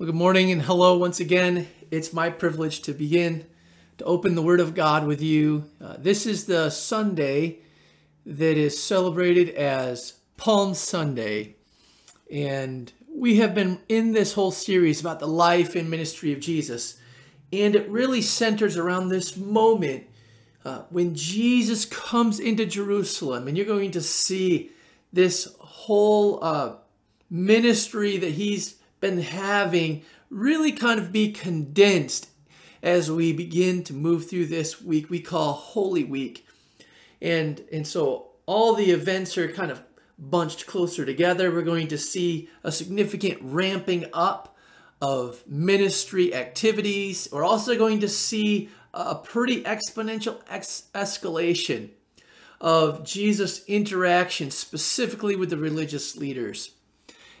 Well, good morning and hello once again. It's my privilege to begin to open the Word of God with you. Uh, this is the Sunday that is celebrated as Palm Sunday. And we have been in this whole series about the life and ministry of Jesus. And it really centers around this moment uh, when Jesus comes into Jerusalem. And you're going to see this whole uh, ministry that he's been having really kind of be condensed as we begin to move through this week we call Holy Week. And, and so all the events are kind of bunched closer together. We're going to see a significant ramping up of ministry activities. We're also going to see a pretty exponential ex- escalation of Jesus' interaction specifically with the religious leaders.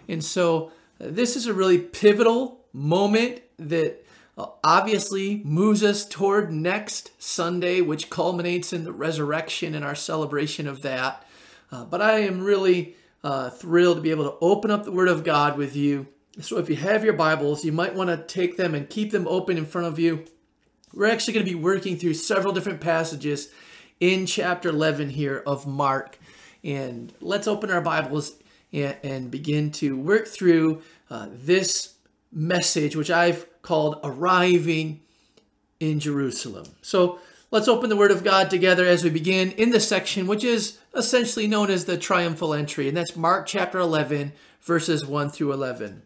And so this is a really pivotal moment that uh, obviously moves us toward next Sunday, which culminates in the resurrection and our celebration of that. Uh, but I am really uh, thrilled to be able to open up the Word of God with you. So if you have your Bibles, you might want to take them and keep them open in front of you. We're actually going to be working through several different passages in chapter 11 here of Mark. And let's open our Bibles and, and begin to work through uh, this message, which I've called Arriving in Jerusalem. So let's open the Word of God together as we begin in the section which is essentially known as the triumphal entry, and that's Mark chapter 11, verses 1 through 11.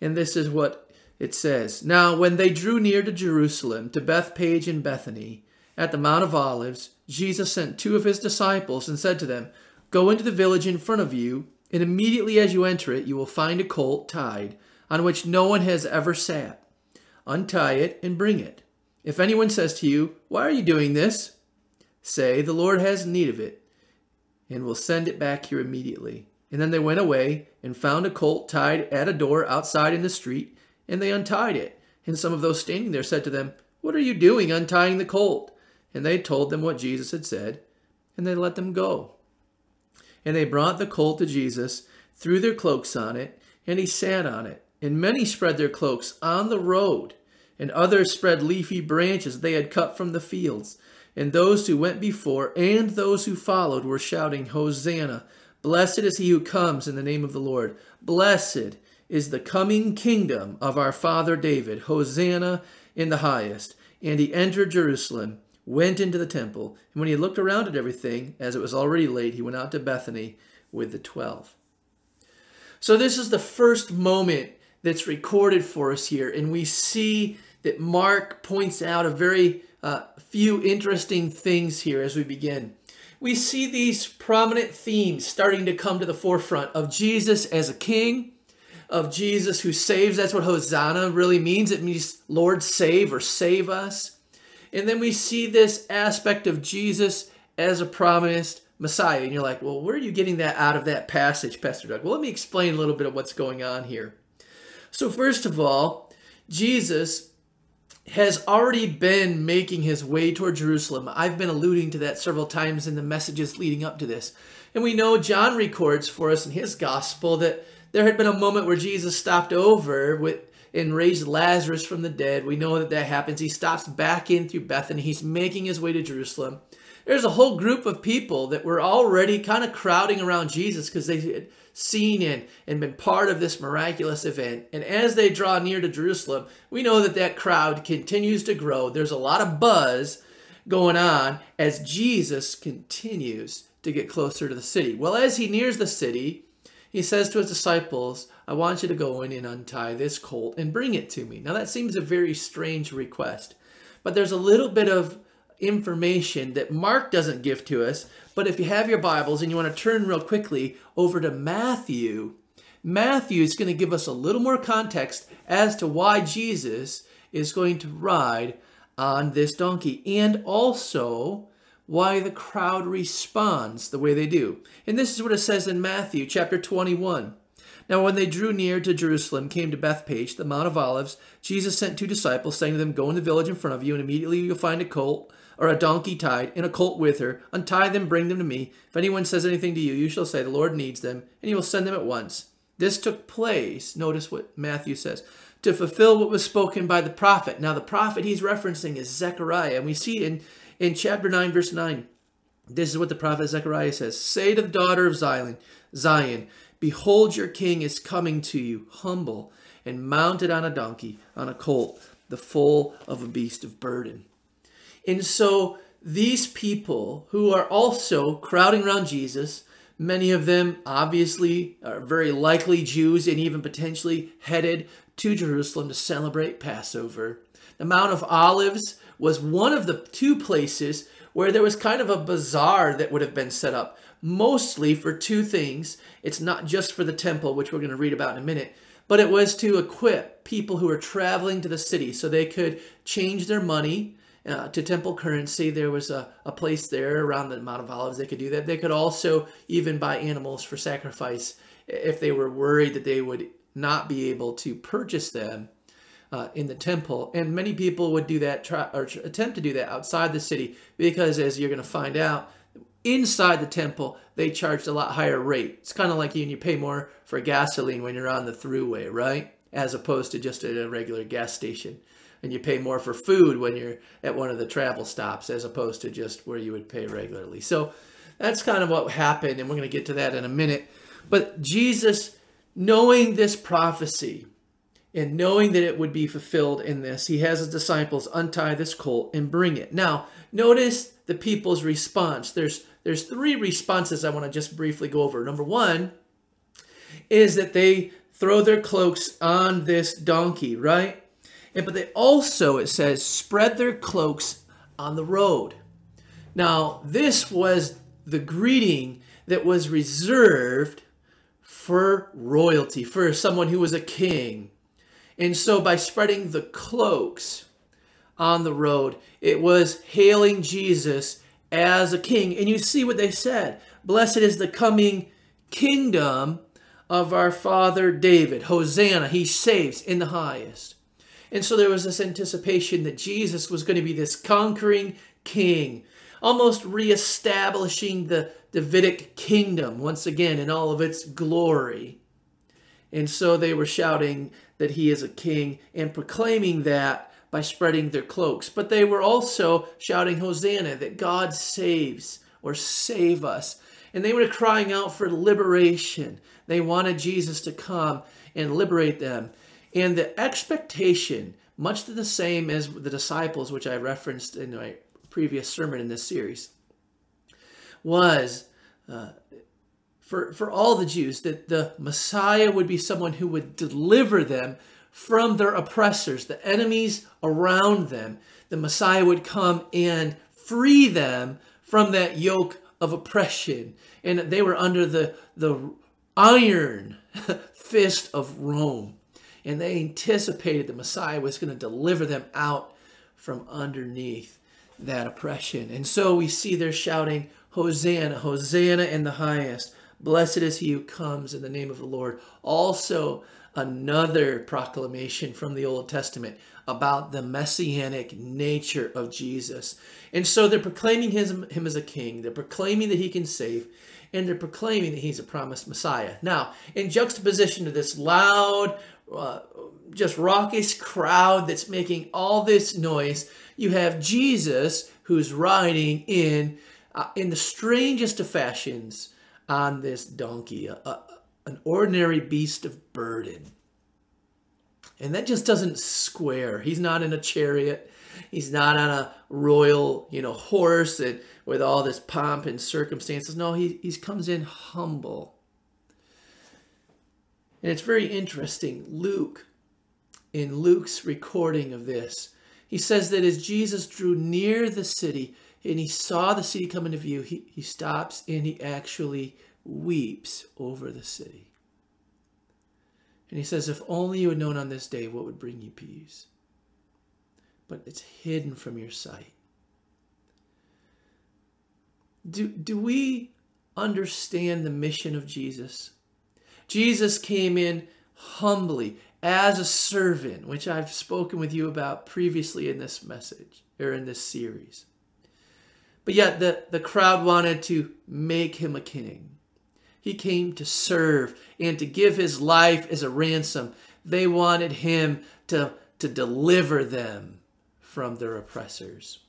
And this is what it says Now, when they drew near to Jerusalem, to Bethphage and Bethany, at the Mount of Olives, Jesus sent two of his disciples and said to them, Go into the village in front of you, and immediately as you enter it, you will find a colt tied, on which no one has ever sat. Untie it and bring it. If anyone says to you, Why are you doing this? Say, The Lord has need of it, and will send it back here immediately. And then they went away and found a colt tied at a door outside in the street, and they untied it. And some of those standing there said to them, What are you doing untying the colt? And they told them what Jesus had said, and they let them go. And they brought the colt to Jesus, threw their cloaks on it, and he sat on it. And many spread their cloaks on the road, and others spread leafy branches they had cut from the fields. And those who went before and those who followed were shouting, Hosanna! Blessed is he who comes in the name of the Lord. Blessed is the coming kingdom of our father David. Hosanna in the highest. And he entered Jerusalem went into the temple, and when he looked around at everything, as it was already late, he went out to Bethany with the twelve. So, this is the first moment that's recorded for us here, and we see that Mark points out a very uh, few interesting things here as we begin. We see these prominent themes starting to come to the forefront of Jesus as a king, of Jesus who saves. That's what Hosanna really means. It means Lord save or save us. And then we see this aspect of Jesus as a promised Messiah. And you're like, well, where are you getting that out of that passage, Pastor Doug? Well, let me explain a little bit of what's going on here. So, first of all, Jesus has already been making his way toward Jerusalem. I've been alluding to that several times in the messages leading up to this. And we know John records for us in his gospel that there had been a moment where Jesus stopped over with and raised Lazarus from the dead. We know that that happens. He stops back in through Bethany. He's making his way to Jerusalem. There's a whole group of people that were already kind of crowding around Jesus because they had seen and, and been part of this miraculous event. And as they draw near to Jerusalem, we know that that crowd continues to grow. There's a lot of buzz going on as Jesus continues to get closer to the city. Well, as he nears the city, he says to his disciples, I want you to go in and untie this colt and bring it to me. Now, that seems a very strange request, but there's a little bit of information that Mark doesn't give to us. But if you have your Bibles and you want to turn real quickly over to Matthew, Matthew is going to give us a little more context as to why Jesus is going to ride on this donkey and also why the crowd responds the way they do. And this is what it says in Matthew chapter 21. Now, when they drew near to Jerusalem, came to Bethphage, the Mount of Olives, Jesus sent two disciples, saying to them, Go in the village in front of you, and immediately you'll find a colt or a donkey tied, and a colt with her. Untie them, bring them to me. If anyone says anything to you, you shall say, The Lord needs them, and he will send them at once. This took place, notice what Matthew says, to fulfill what was spoken by the prophet. Now, the prophet he's referencing is Zechariah, and we see in, in chapter 9, verse 9. This is what the prophet Zechariah says Say to the daughter of Zion, Zion, Behold, your king is coming to you, humble and mounted on a donkey, on a colt, the foal of a beast of burden. And so these people who are also crowding around Jesus, many of them obviously are very likely Jews and even potentially headed to Jerusalem to celebrate Passover. The Mount of Olives was one of the two places where there was kind of a bazaar that would have been set up, mostly for two things. It's not just for the temple, which we're going to read about in a minute, but it was to equip people who were traveling to the city so they could change their money uh, to temple currency. There was a, a place there around the Mount of Olives they could do that. They could also even buy animals for sacrifice if they were worried that they would not be able to purchase them uh, in the temple. And many people would do that, try, or attempt to do that outside the city because, as you're going to find out, inside the temple, they charged a lot higher rate. It's kind of like you, and you pay more for gasoline when you're on the throughway, right? As opposed to just at a regular gas station. And you pay more for food when you're at one of the travel stops as opposed to just where you would pay regularly. So that's kind of what happened, and we're going to get to that in a minute. But Jesus, knowing this prophecy, and knowing that it would be fulfilled in this, he has his disciples untie this colt and bring it. Now, notice the people's response. There's there's three responses I want to just briefly go over. Number one is that they throw their cloaks on this donkey, right? And, but they also, it says, spread their cloaks on the road. Now, this was the greeting that was reserved for royalty, for someone who was a king. And so by spreading the cloaks on the road, it was hailing Jesus as a king. And you see what they said. Blessed is the coming kingdom of our father David. Hosanna, he saves in the highest. And so there was this anticipation that Jesus was going to be this conquering king, almost reestablishing the Davidic kingdom once again in all of its glory. And so they were shouting that he is a king and proclaiming that by spreading their cloaks. But they were also shouting Hosanna, that God saves or save us. And they were crying out for liberation. They wanted Jesus to come and liberate them. And the expectation, much the same as the disciples, which I referenced in my previous sermon in this series, was uh, for, for all the Jews that the Messiah would be someone who would deliver them from their oppressors, the enemies around them. The Messiah would come and free them from that yoke of oppression. And they were under the, the iron fist of Rome. And they anticipated the Messiah was going to deliver them out from underneath that oppression. And so we see they're shouting, Hosanna, Hosanna in the highest. Blessed is he who comes in the name of the Lord. Also, another proclamation from the Old Testament about the messianic nature of Jesus. And so they're proclaiming him, him as a king, they're proclaiming that he can save, and they're proclaiming that he's a promised Messiah. Now, in juxtaposition to this loud, uh, just raucous crowd that's making all this noise, you have Jesus who's riding in uh, in the strangest of fashions on this donkey, a, an ordinary beast of burden. And that just doesn't square. He's not in a chariot. He's not on a royal, you know, horse and with all this pomp and circumstances. No, he, he comes in humble. And it's very interesting. Luke, in Luke's recording of this, he says that as Jesus drew near the city and he saw the city come into view, he, he stops and he actually weeps over the city. And he says, If only you had known on this day what would bring you peace. But it's hidden from your sight. Do, do we understand the mission of Jesus? Jesus came in humbly as a servant, which I've spoken with you about previously in this message or in this series. But yet the, the crowd wanted to make him a king. He came to serve and to give his life as a ransom. They wanted him to, to deliver them from their oppressors.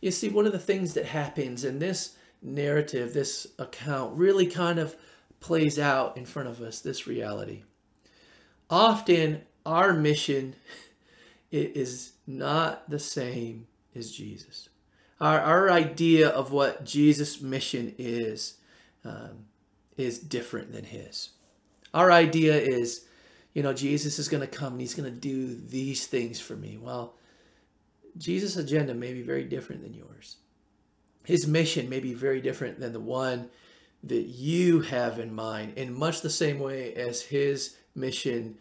You see, one of the things that happens in this narrative, this account, really kind of plays out in front of us this reality. Often, our mission is not the same as Jesus. Our, our idea of what Jesus' mission is um, is different than his. Our idea is, you know, Jesus is going to come and he's going to do these things for me. Well, Jesus' agenda may be very different than yours. His mission may be very different than the one that you have in mind, in much the same way as his mission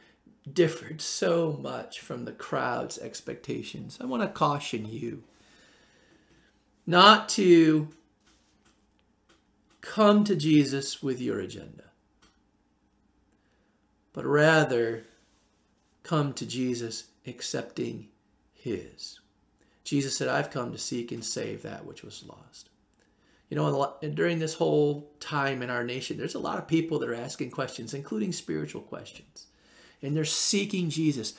differed so much from the crowd's expectations. I want to caution you not to come to Jesus with your agenda, but rather come to Jesus accepting his. Jesus said, I've come to seek and save that which was lost. You know, during this whole time in our nation, there's a lot of people that are asking questions, including spiritual questions, and they're seeking Jesus.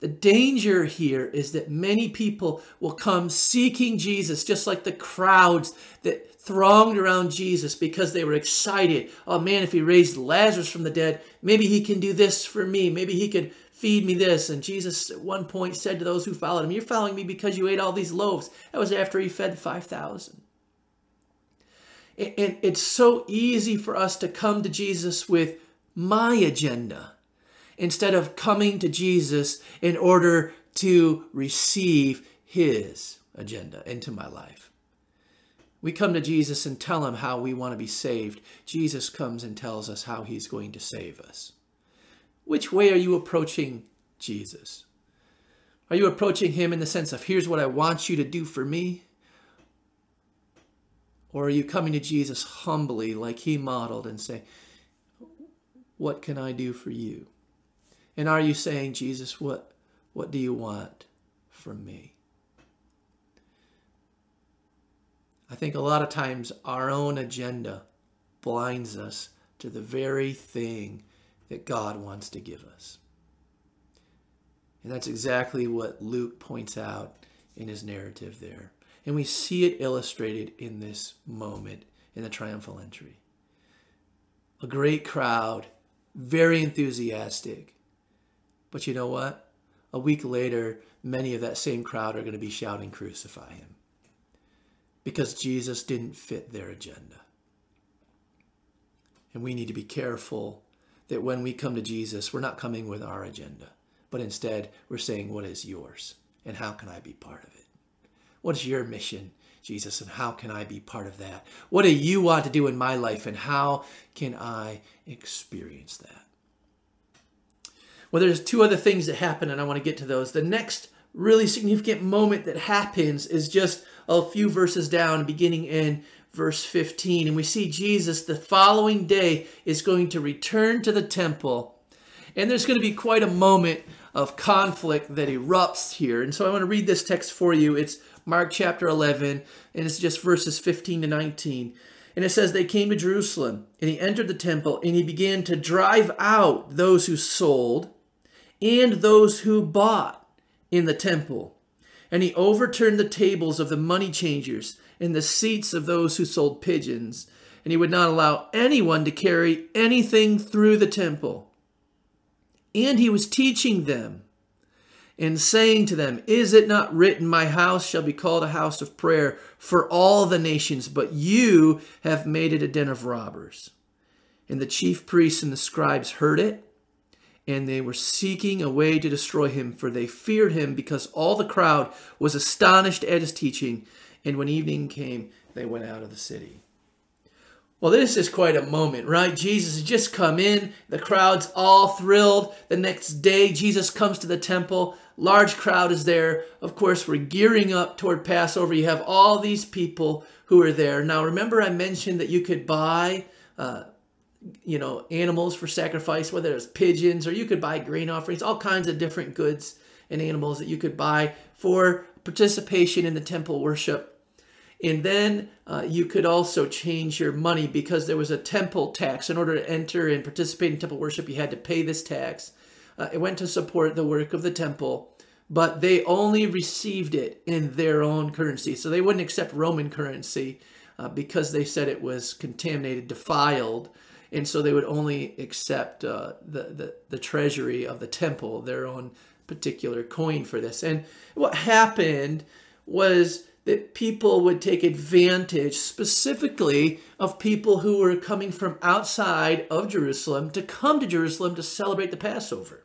The danger here is that many people will come seeking Jesus, just like the crowds that thronged around Jesus because they were excited. Oh man, if he raised Lazarus from the dead, maybe he can do this for me. Maybe he could feed me this. And Jesus at one point said to those who followed him, You're following me because you ate all these loaves. That was after he fed 5,000. And it's so easy for us to come to Jesus with my agenda instead of coming to Jesus in order to receive his agenda into my life. We come to Jesus and tell him how we want to be saved. Jesus comes and tells us how he's going to save us. Which way are you approaching Jesus? Are you approaching him in the sense of, here's what I want you to do for me? Or are you coming to Jesus humbly, like he modeled, and say, What can I do for you? And are you saying, Jesus, what, what do you want from me? I think a lot of times our own agenda blinds us to the very thing that God wants to give us. And that's exactly what Luke points out in his narrative there. And we see it illustrated in this moment in the triumphal entry. A great crowd, very enthusiastic. But you know what? A week later, many of that same crowd are going to be shouting, Crucify him. Because Jesus didn't fit their agenda. And we need to be careful that when we come to Jesus, we're not coming with our agenda, but instead we're saying, What is yours? And how can I be part of it? What is your mission, Jesus, and how can I be part of that? What do you want to do in my life, and how can I experience that? Well, there's two other things that happen, and I want to get to those. The next really significant moment that happens is just a few verses down, beginning in verse 15. And we see Jesus the following day is going to return to the temple. And there's going to be quite a moment of conflict that erupts here. And so I want to read this text for you. It's Mark chapter 11, and it's just verses 15 to 19. And it says, They came to Jerusalem, and he entered the temple, and he began to drive out those who sold and those who bought in the temple. And he overturned the tables of the money changers and the seats of those who sold pigeons. And he would not allow anyone to carry anything through the temple. And he was teaching them and saying to them, Is it not written, My house shall be called a house of prayer for all the nations, but you have made it a den of robbers? And the chief priests and the scribes heard it, and they were seeking a way to destroy him, for they feared him, because all the crowd was astonished at his teaching. And when evening came, they went out of the city. Well, this is quite a moment, right? Jesus has just come in. The crowd's all thrilled. The next day, Jesus comes to the temple. Large crowd is there. Of course, we're gearing up toward Passover. You have all these people who are there. Now, remember I mentioned that you could buy, uh, you know, animals for sacrifice, whether it's pigeons or you could buy grain offerings, all kinds of different goods and animals that you could buy for participation in the temple worship. And then uh, you could also change your money because there was a temple tax. In order to enter and participate in temple worship, you had to pay this tax. Uh, it went to support the work of the temple, but they only received it in their own currency. So they wouldn't accept Roman currency uh, because they said it was contaminated, defiled. And so they would only accept uh, the, the, the treasury of the temple, their own particular coin for this. And what happened was that people would take advantage specifically of people who were coming from outside of Jerusalem to come to Jerusalem to celebrate the Passover.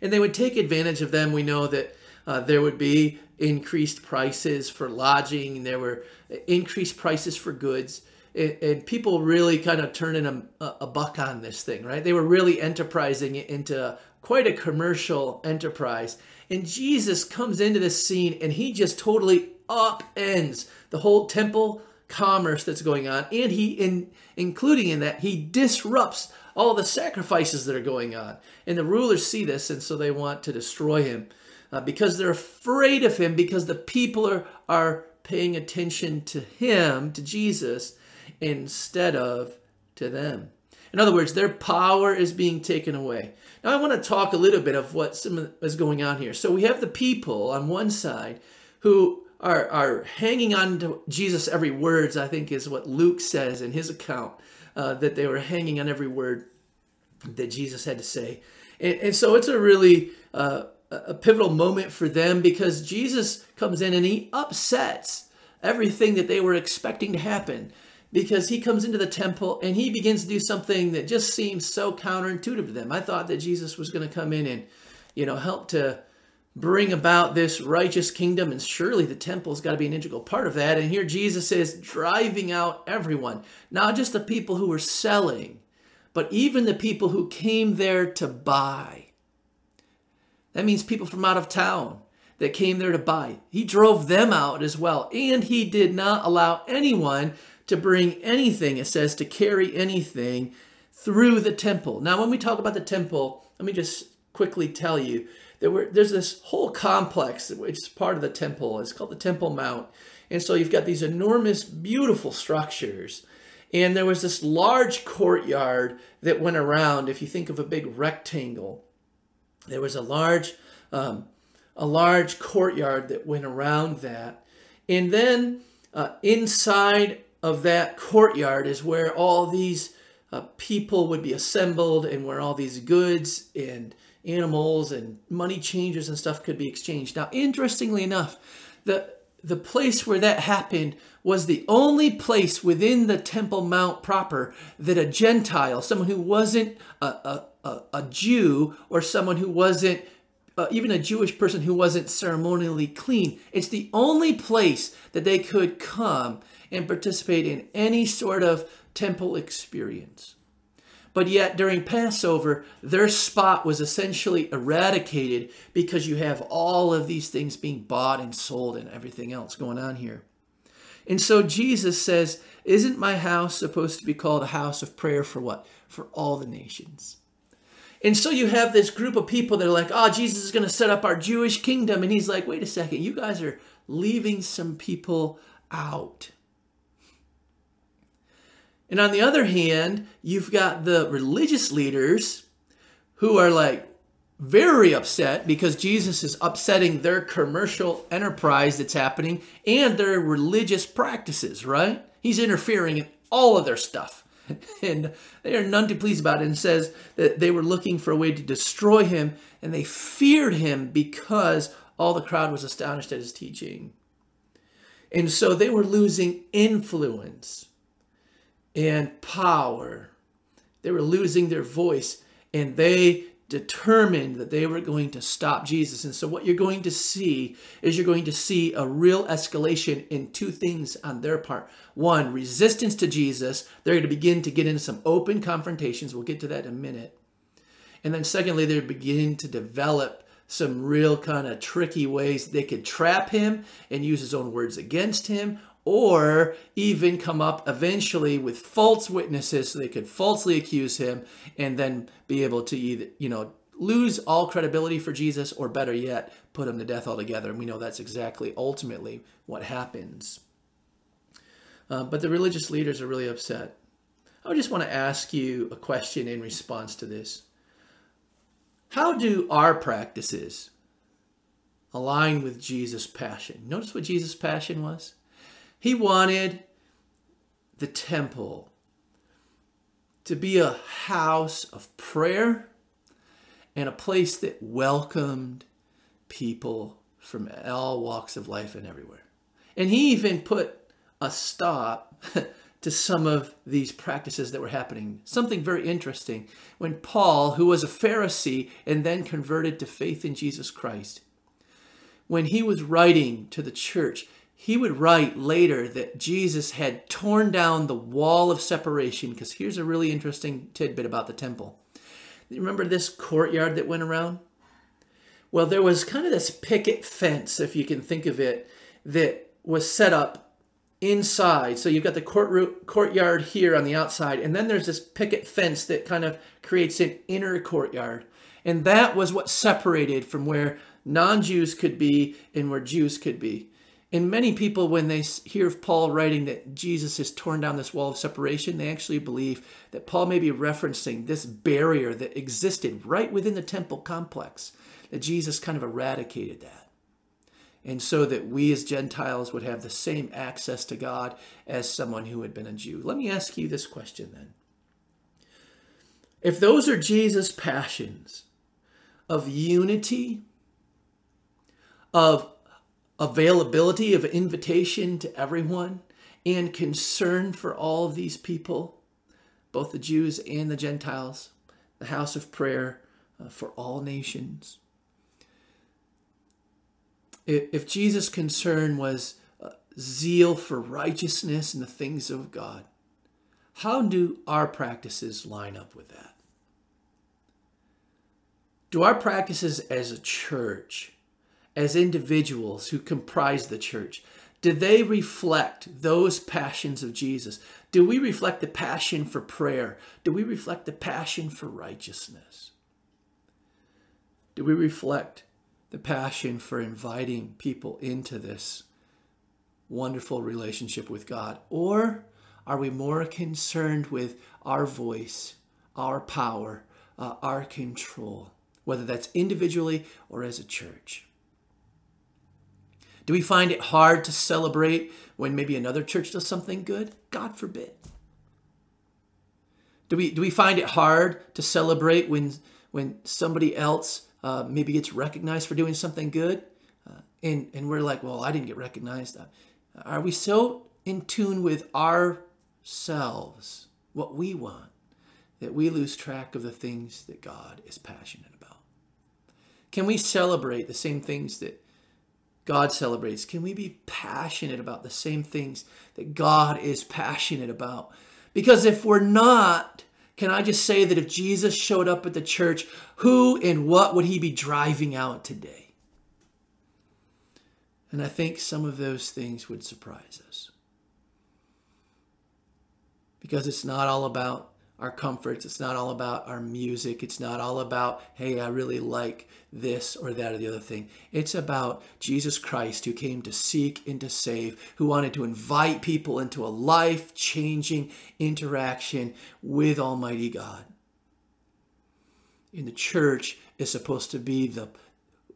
And they would take advantage of them. We know that uh, there would be increased prices for lodging, and there were increased prices for goods. And, people really kind of turning a, a buck on this thing, right? They were really enterprising it into quite a commercial enterprise. And Jesus comes into this scene and he just totally upends the whole temple commerce that's going on. And he, in including in that, he disrupts all the sacrifices that are going on. And the rulers see this, and so they want to destroy him uh, because they're afraid of him, because the people are, are paying attention to him, to Jesus, instead of to them. In other words, their power is being taken away. Now, I want to talk a little bit of what is going on here. So we have the people on one side who are, are hanging on to Jesus' every words, I think is what Luke says in his account, uh, that they were hanging on every word that Jesus had to say. And, and so it's a really uh, a pivotal moment for them because Jesus comes in and he upsets everything that they were expecting to happen because he comes into the temple and he begins to do something that just seems so counterintuitive to them. I thought that Jesus was going to come in and, you know, help to bring about this righteous kingdom, and surely the temple's got to be an integral part of that. And here Jesus is driving out everyone, not just the people who were selling, but even the people who came there to buy. That means people from out of town that came there to buy. He drove them out as well. And he did not allow anyone to bring anything, it says, to carry anything through the temple. Now, when we talk about the temple, let me just quickly tell you that were, there's this whole complex, which is part of the temple. It's called the Temple Mount. And so you've got these enormous, beautiful structures. And there was this large courtyard that went around, if you think of a big rectangle. There was a large, um, a large courtyard that went around that. And then uh, inside of that courtyard is where all these uh, people would be assembled and where all these goods and animals and money changers and stuff could be exchanged. Now, interestingly enough, the the place where that happened was the only place within the Temple Mount proper that a Gentile, someone who wasn't a, a, a, a Jew or someone who wasn't uh, even a Jewish person who wasn't ceremonially clean, it's the only place that they could come and participate in any sort of temple experience. But yet, during Passover, their spot was essentially eradicated because you have all of these things being bought and sold and everything else going on here. And so Jesus says, Isn't my house supposed to be called a house of prayer for what? For all the nations. And so you have this group of people that are like, oh, Jesus is going to set up our Jewish kingdom. And he's like, wait a second, you guys are leaving some people out. And on the other hand, you've got the religious leaders who are like very upset because Jesus is upsetting their commercial enterprise that's happening and their religious practices, right? He's interfering in all of their stuff. And they are none too pleased about it and says that they were looking for a way to destroy him and they feared him because all the crowd was astonished at his teaching. And so they were losing influence and power. They were losing their voice and they determined that they were going to stop Jesus. And so what you're going to see is you're going to see a real escalation in two things on their part. One, resistance to Jesus. They're going to begin to get into some open confrontations. We'll get to that in a minute. And then secondly, they're beginning to develop some real kind of tricky ways they could trap him and use his own words against him or even come up eventually with false witnesses so they could falsely accuse him and then be able to either, you know, lose all credibility for Jesus or better yet, put him to death altogether. And we know that's exactly ultimately what happens. Uh, but the religious leaders are really upset. I just want to ask you a question in response to this. How do our practices align with Jesus' passion? Notice what Jesus' passion was? He wanted the temple to be a house of prayer and a place that welcomed people from all walks of life and everywhere. And he even put a stop to some of these practices that were happening. Something very interesting when Paul, who was a Pharisee and then converted to faith in Jesus Christ, when he was writing to the church, he would write later that Jesus had torn down the wall of separation. Because here's a really interesting tidbit about the temple. Remember this courtyard that went around? Well, there was kind of this picket fence, if you can think of it, that was set up inside. So you've got the court courtyard here on the outside, and then there's this picket fence that kind of creates an inner courtyard. And that was what separated from where non Jews could be and where Jews could be. And many people, when they hear of Paul writing that Jesus has torn down this wall of separation, they actually believe that Paul may be referencing this barrier that existed right within the temple complex, that Jesus kind of eradicated that. And so that we as Gentiles would have the same access to God as someone who had been a Jew. Let me ask you this question then. If those are Jesus' passions of unity, of availability of invitation to everyone and concern for all of these people, both the Jews and the Gentiles, the house of prayer uh, for all nations. If Jesus' concern was uh, zeal for righteousness and the things of God, how do our practices line up with that? Do our practices as a church as individuals who comprise the church? do they reflect those passions of Jesus? Do we reflect the passion for prayer? Do we reflect the passion for righteousness? Do we reflect the passion for inviting people into this wonderful relationship with God? Or are we more concerned with our voice, our power, uh, our control, whether that's individually or as a church? Do we find it hard to celebrate when maybe another church does something good? God forbid. Do we, do we find it hard to celebrate when, when somebody else uh, maybe gets recognized for doing something good? Uh, and, and we're like, well, I didn't get recognized. Uh, are we so in tune with ourselves, what we want, that we lose track of the things that God is passionate about? Can we celebrate the same things that God celebrates? Can we be passionate about the same things that God is passionate about? Because if we're not, can I just say that if Jesus showed up at the church, who and what would he be driving out today? And I think some of those things would surprise us. Because it's not all about our comforts. It's not all about our music. It's not all about, hey, I really like this or that or the other thing. It's about Jesus Christ who came to seek and to save, who wanted to invite people into a life changing interaction with Almighty God. And the church is supposed to be the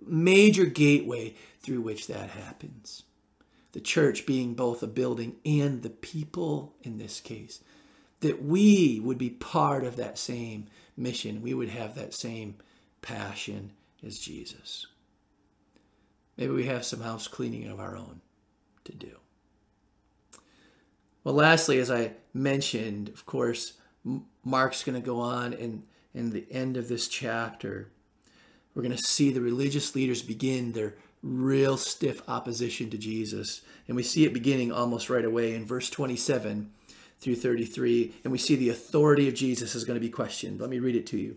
major gateway through which that happens. The church being both a building and the people in this case that we would be part of that same mission. We would have that same passion as Jesus. Maybe we have some house cleaning of our own to do. Well, lastly, as I mentioned, of course, Mark's going to go on and in the end of this chapter, we're going to see the religious leaders begin their real stiff opposition to Jesus. And we see it beginning almost right away in verse 27 through 33, and we see the authority of Jesus is going to be questioned. Let me read it to you.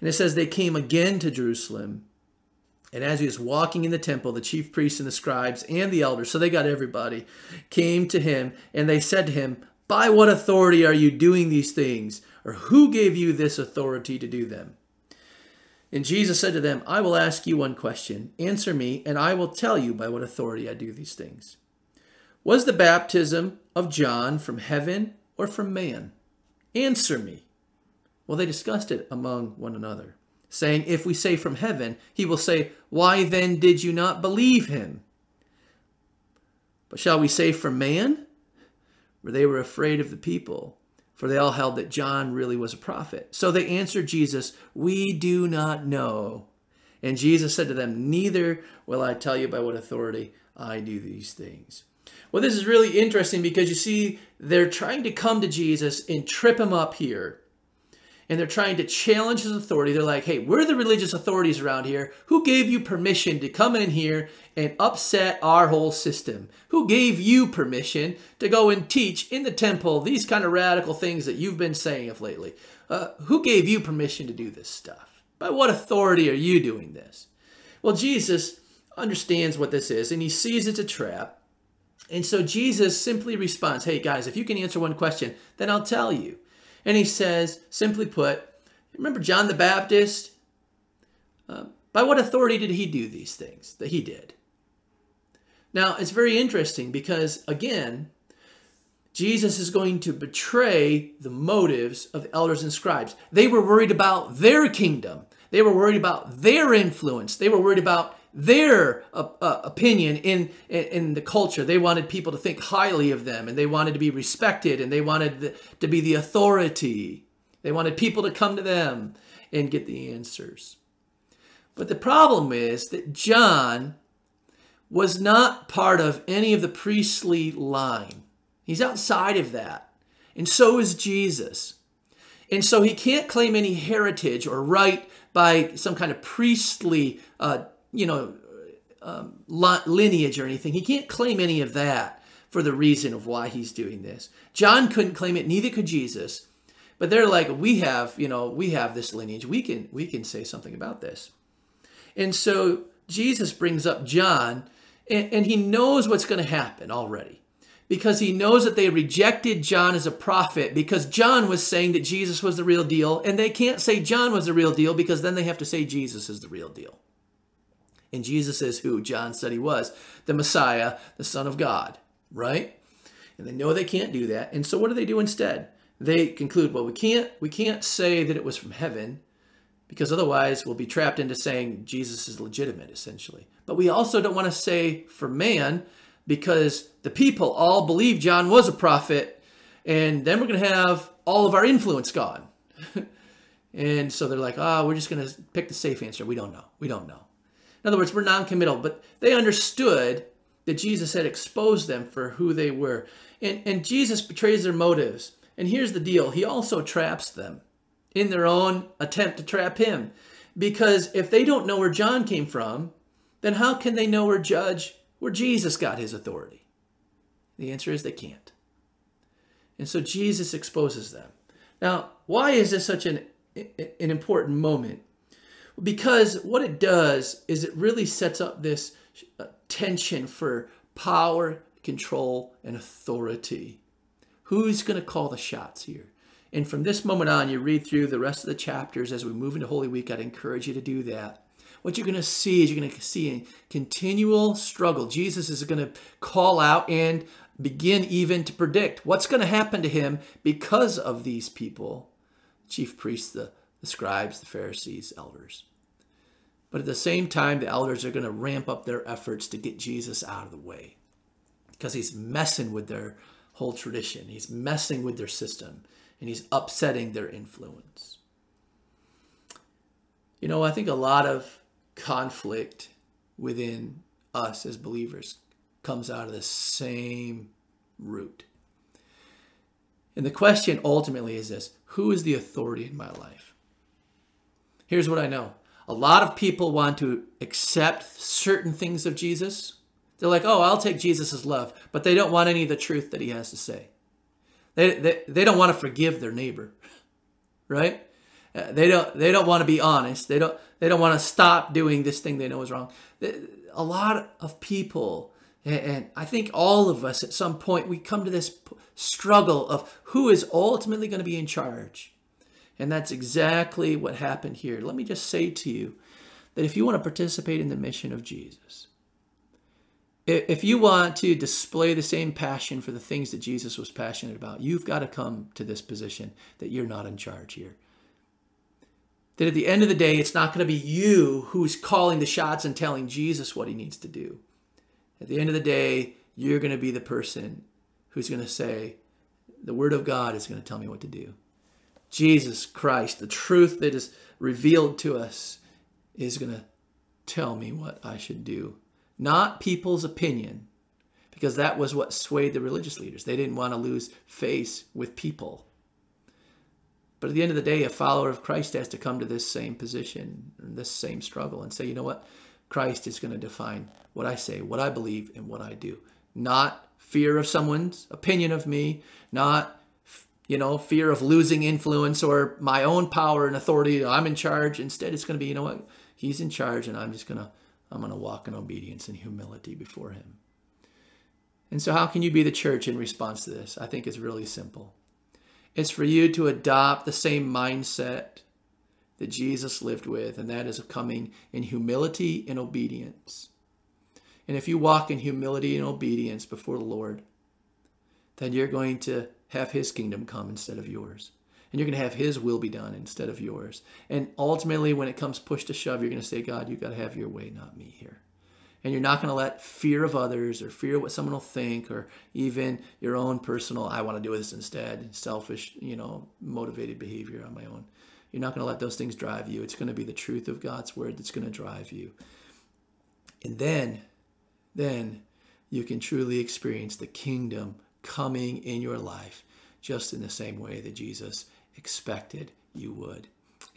And it says, They came again to Jerusalem. And as he was walking in the temple, the chief priests and the scribes and the elders, so they got everybody, came to him, and they said to him, By what authority are you doing these things? Or who gave you this authority to do them? And Jesus said to them, I will ask you one question. Answer me, and I will tell you by what authority I do these things. Was the baptism of John from heaven or from man? Answer me. Well, they discussed it among one another, saying, If we say from heaven, he will say, Why then did you not believe him? But shall we say from man? For they were afraid of the people, for they all held that John really was a prophet. So they answered Jesus, We do not know. And Jesus said to them, Neither will I tell you by what authority I do these things. Well, this is really interesting because you see, they're trying to come to Jesus and trip him up here and they're trying to challenge his authority. They're like, hey, we're the religious authorities around here. Who gave you permission to come in here and upset our whole system? Who gave you permission to go and teach in the temple these kind of radical things that you've been saying of lately? Uh, who gave you permission to do this stuff? By what authority are you doing this? Well, Jesus understands what this is and he sees it's a trap. And so Jesus simply responds, hey guys, if you can answer one question, then I'll tell you. And he says, simply put, remember John the Baptist? Uh, by what authority did he do these things that he did? Now, it's very interesting because, again, Jesus is going to betray the motives of elders and scribes. They were worried about their kingdom. They were worried about their influence. They were worried about their uh, uh, opinion in, in, the culture. They wanted people to think highly of them, and they wanted to be respected, and they wanted the, to be the authority. They wanted people to come to them and get the answers. But the problem is that John was not part of any of the priestly line. He's outside of that. And so is Jesus. And so he can't claim any heritage or right by some kind of priestly uh, you know, um, lineage or anything. He can't claim any of that for the reason of why he's doing this. John couldn't claim it, neither could Jesus. But they're like, we have, you know, we have this lineage. We can we can say something about this. And so Jesus brings up John, and, and he knows what's going to happen already. Because he knows that they rejected John as a prophet because John was saying that Jesus was the real deal, and they can't say John was the real deal because then they have to say Jesus is the real deal. And Jesus is who John said he was the Messiah, the Son of God, right? And they know they can't do that. And so what do they do instead? They conclude, well, we can't we can't say that it was from heaven because otherwise we'll be trapped into saying Jesus is legitimate essentially. But we also don't want to say for man because the people all believe John was a prophet and then we're going to have all of our influence gone. and so they're like, "Ah, oh, we're just going to pick the safe answer. We don't know. We don't know." In other words, we're non-committal, but they understood that Jesus had exposed them for who they were. And, and Jesus betrays their motives. And here's the deal. He also traps them in their own attempt to trap him. Because if they don't know where John came from, then how can they know or judge where Jesus got his authority? The answer is they can't. And so Jesus exposes them. Now, why is this such an, an important moment? Because what it does is it really sets up this uh, tension for power, control, and authority. Who's going to call the shots here? And from this moment on, you read through the rest of the chapters as we move into Holy Week. I'd encourage you to do that. What you're going to see is you're going to see a continual struggle. Jesus is going to call out and begin even to predict what's going to happen to him because of these people chief priests, the, the scribes, the Pharisees, elders. But at the same time, the elders are going to ramp up their efforts to get Jesus out of the way because he's messing with their whole tradition. He's messing with their system and he's upsetting their influence. You know, I think a lot of conflict within us as believers comes out of the same root. And the question ultimately is this who is the authority in my life? Here's what I know a lot of people want to accept certain things of Jesus. They're like, oh, I'll take Jesus' love, but they don't want any of the truth that he has to say. They, they, they don't want to forgive their neighbor, right? Uh, they don't they don't want to be honest. They don't they don't want to stop doing this thing they know is wrong. A lot of people, and I think all of us at some point, we come to this struggle of who is ultimately going to be in charge. And that's exactly what happened here. Let me just say to you that if you want to participate in the mission of Jesus, if you want to display the same passion for the things that Jesus was passionate about, you've got to come to this position that you're not in charge here. That at the end of the day, it's not going to be you who's calling the shots and telling Jesus what he needs to do. At the end of the day, you're going to be the person who's going to say, The Word of God is going to tell me what to do. Jesus Christ, the truth that is revealed to us, is going to tell me what I should do not people's opinion, because that was what swayed the religious leaders. They didn't want to lose face with people. But at the end of the day, a follower of Christ has to come to this same position, this same struggle, and say, you know what? Christ is going to define what I say, what I believe, and what I do. Not fear of someone's opinion of me, not you know, fear of losing influence or my own power and authority. I'm in charge. Instead, it's going to be, you know what? He's in charge, and I'm just going to I'm going to walk in obedience and humility before Him. And so, how can you be the church in response to this? I think it's really simple. It's for you to adopt the same mindset that Jesus lived with, and that is coming in humility and obedience. And if you walk in humility and obedience before the Lord, then you're going to have His kingdom come instead of yours and you're going to have his will be done instead of yours. And ultimately, when it comes push to shove, you're going to say, God, you've got to have your way, not me here. And you're not going to let fear of others or fear of what someone will think or even your own personal, I want to do this instead, selfish, you know, motivated behavior on my own. You're not going to let those things drive you. It's going to be the truth of God's word that's going to drive you. And then, then you can truly experience the kingdom coming in your life just in the same way that Jesus expected you would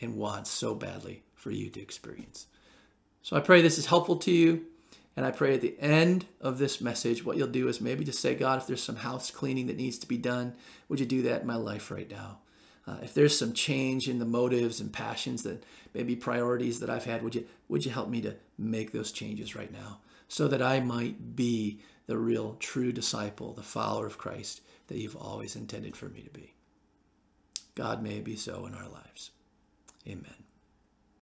and wants so badly for you to experience. So I pray this is helpful to you. And I pray at the end of this message, what you'll do is maybe just say, God, if there's some house cleaning that needs to be done, would you do that in my life right now? Uh, if there's some change in the motives and passions that maybe priorities that I've had, would you would you help me to make those changes right now so that I might be the real true disciple, the follower of Christ that you've always intended for me to be? God may be so in our lives. Amen.